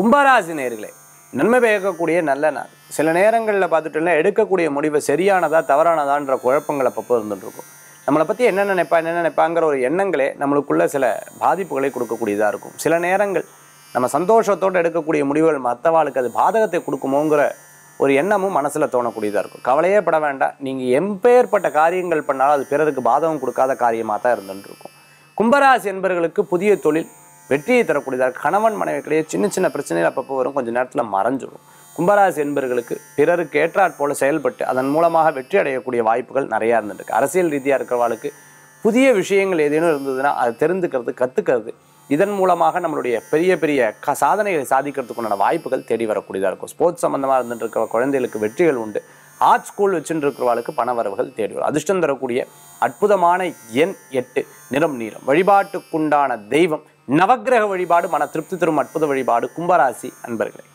கும்பராசி நேர்களே நன்மை பயக்கக்கூடிய நல்ல நாள். சில நேரங்களில் பார்த்துட்டோம்னா எடுக்கக்கூடிய முடிவு சரியானதா தவறானதான்ற குழப்பங்கள் அப்பப்போ இருந்துட்டு இருக்கும் நம்மளை பற்றி என்ன நினைப்பா என்ன நினைப்பாங்கிற ஒரு எண்ணங்களே நம்மளுக்குள்ள சில பாதிப்புகளை கொடுக்கக்கூடியதாக இருக்கும். சில நேரங்கள் நம்ம சந்தோஷத்தோடு எடுக்கக்கூடிய முடிவுகள் மற்றவாளுக்கு அது பாதகத்தை கொடுக்குமோங்கிற ஒரு எண்ணமும் மனசில் தோணக்கூடியதாக இருக்கும். கவலையே பட வேண்டாம். நீங்கள் எம்பேற்பட்ட காரியங்கள் பண்ணாலும் அது பிறருக்கு பாதகம் கொடுக்காத காரியமாக தான் இருந்துட்டு இருக்கும் கும்பராசி என்பவர்களுக்கு புதிய தொழில் வெற்றியை தரக்கூடியதாக கணவன் மனைவிக்கிடையே சின்ன சின்ன பிரச்சனைகள் அப்பப்போ வரும். கொஞ்சம் நேரத்தில் மறைஞ்சிடும் கும்பராசி என்பவர்களுக்கு பிறருக்கு ஏற்றாற் போல செயல்பட்டு அதன் மூலமாக வெற்றி அடையக்கூடிய வாய்ப்புகள் நிறையா இருந்துருக்கு அரசியல் ரீதியாக இருக்கிறவாளுக்கு புதிய விஷயங்கள் ஏதேனும் இருந்ததுன்னா அதை தெரிந்துக்கிறது கற்றுக்கிறது இதன் மூலமாக நம்மளுடைய பெரிய பெரிய க சாதனைகளை சாதிக்கிறதுக்குண்டான வாய்ப்புகள் தேடி வரக்கூடியதாக இருக்கும். ஸ்போர்ட்ஸ் சம்மந்தமாக இருந்துட்டு இருக்கிற குழந்தைகளுக்கு வெற்றிகள் உண்டு. ஆர்ட் ஸ்கூல் வச்சுட்டு பண வரவுகள் தேடி வரும் அதிர்ஷ்டம் தரக்கூடிய அற்புதமான எண் எட்டு நிறம் நீரம். வழிபாட்டுக்குண்டான தெய்வம் நவக்கிரக வழிபாடு மன திருப்தி தரும் அற்புத வழிபாடு கும்பராசி அன்பர்களே.